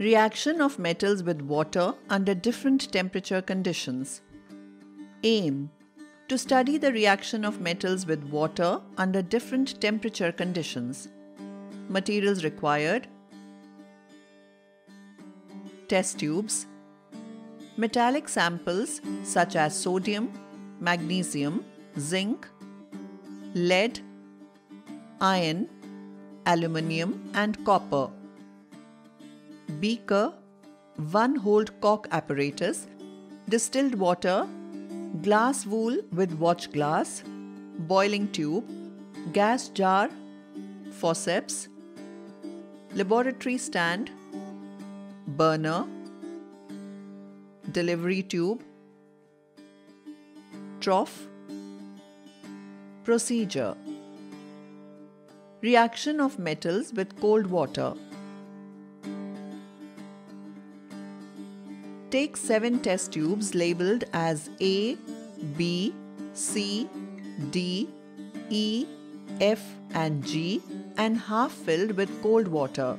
Reaction of metals with water under different temperature conditions. Aim to study the reaction of metals with water under different temperature conditions. Materials required Test tubes, metallic samples such as sodium, magnesium, zinc, lead, iron, aluminium, and copper. Beaker, one holed cork apparatus, distilled water, glass wool with watch glass, boiling tube, gas jar, forceps, laboratory stand, burner, delivery tube, trough, procedure, reaction of metals with cold water. Take 7 test tubes labeled as A, B, C, D, E, F and G and half filled with cold water.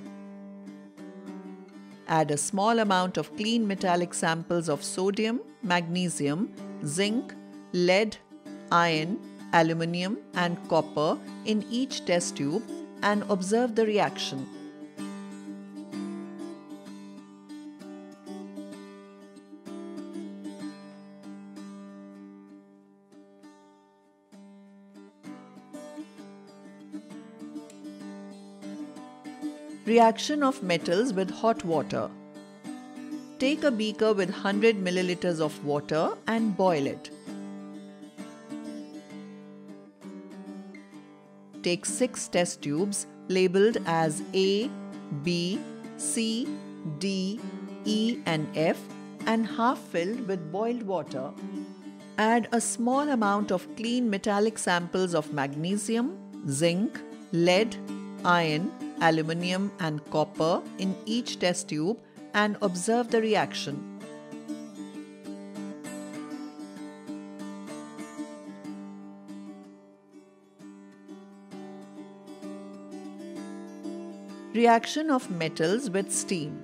Add a small amount of clean metallic samples of sodium, magnesium, zinc, lead, iron, aluminium and copper in each test tube and observe the reaction. Reaction of metals with hot water. Take a beaker with 100 milliliters of water and boil it. Take 6 test tubes labeled as A, B, C, D, E and F and half filled with boiled water. Add a small amount of clean metallic samples of magnesium, zinc, lead, iron, aluminium and copper in each test tube and observe the reaction. Reaction of metals with steam.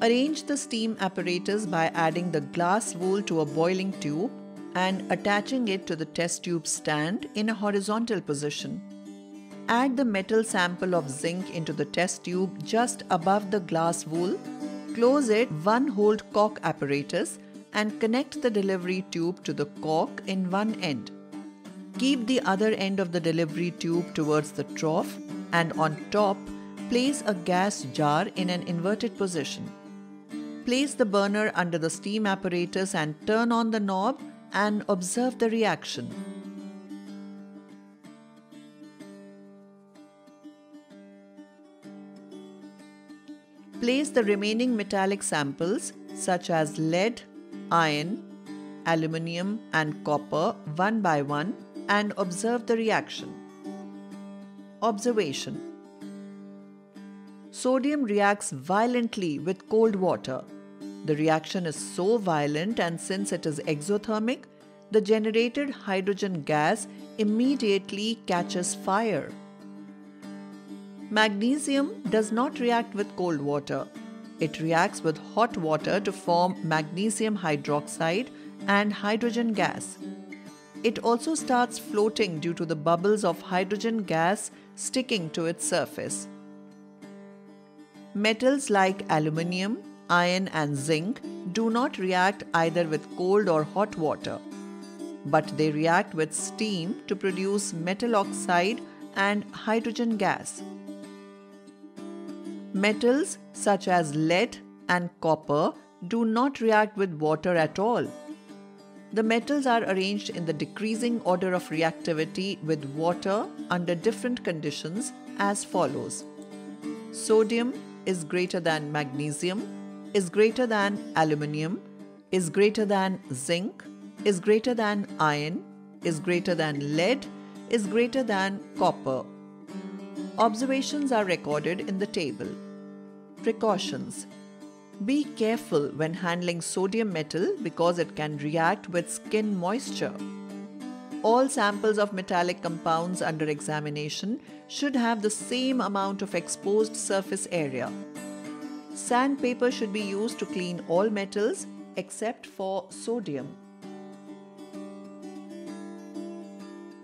Arrange the steam apparatus by adding the glass wool to a boiling tube and attaching it to the test tube stand in a horizontal position. Add the metal sample of zinc into the test tube just above the glass wool. Close it one holed cork apparatus and connect the delivery tube to the cork in one end. Keep the other end of the delivery tube towards the trough and on top place a gas jar in an inverted position. Place the burner under the steam apparatus and turn on the knob and observe the reaction. Place the remaining metallic samples such as lead, iron, aluminium and copper one by one and observe the reaction. Observation Sodium reacts violently with cold water. The reaction is so violent and since it is exothermic, the generated hydrogen gas immediately catches fire. Magnesium does not react with cold water. It reacts with hot water to form magnesium hydroxide and hydrogen gas. It also starts floating due to the bubbles of hydrogen gas sticking to its surface. Metals like aluminium, iron, and zinc do not react either with cold or hot water, but they react with steam to produce metal oxide and hydrogen gas. Metals such as lead and copper do not react with water at all. The metals are arranged in the decreasing order of reactivity with water under different conditions as follows. Sodium is greater than magnesium, is greater than aluminium, is greater than zinc, is greater than iron, is greater than lead, is greater than copper. Observations are recorded in the table. Precautions Be careful when handling sodium metal because it can react with skin moisture. All samples of metallic compounds under examination should have the same amount of exposed surface area. Sandpaper should be used to clean all metals except for sodium.